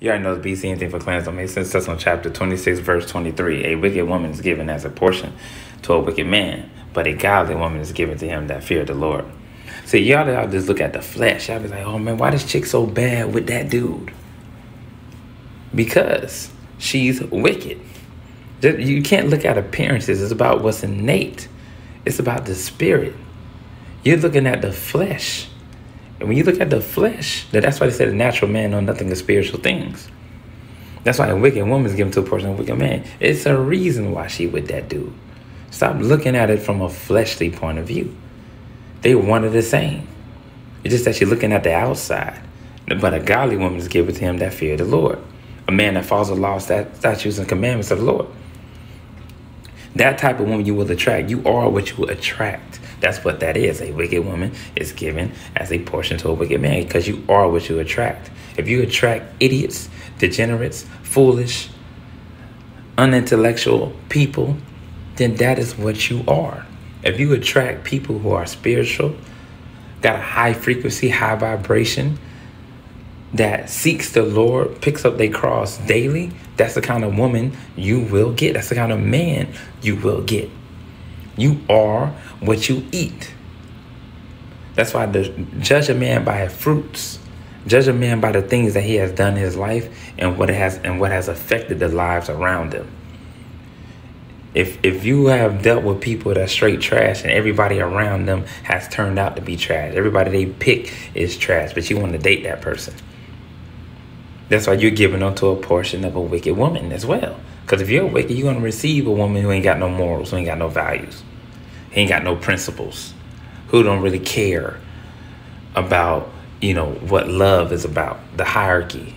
You already know the BC anything for clans don't make sense. That's on chapter 26, verse 23. A wicked woman is given as a portion to a wicked man, but a godly woman is given to him that fear the Lord. See, y'all, y'all just look at the flesh. Y'all be like, oh man, why this chick so bad with that dude? Because she's wicked. You can't look at appearances. It's about what's innate. It's about the spirit. You're looking at the flesh. And when you look at the flesh, that's why they say the natural man know nothing of spiritual things. That's why a wicked woman is given to a person a wicked man. It's a reason why she with that dude. Stop looking at it from a fleshly point of view. They of the same. It's just that you're looking at the outside. But a godly woman is given to him that fear the Lord. A man that follows the law, statutes, and commandments of the Lord. That type of woman you will attract. You are what you will attract. That's what that is. A wicked woman is given as a portion to a wicked man because you are what you attract. If you attract idiots, degenerates, foolish, unintellectual people, then that is what you are. If you attract people who are spiritual, got a high frequency, high vibration, that seeks the Lord, picks up their cross daily, that's the kind of woman you will get. That's the kind of man you will get. You are what you eat. That's why the judge a man by his fruits. Judge a man by the things that he has done in his life and what has and what has affected the lives around him. If if you have dealt with people that straight trash and everybody around them has turned out to be trash, everybody they pick is trash, but you want to date that person. That's why you're giving onto a portion of a wicked woman as well. Because if you're wicked, you're gonna receive a woman who ain't got no morals, who ain't got no values, who ain't got no principles, who don't really care about, you know, what love is about, the hierarchy.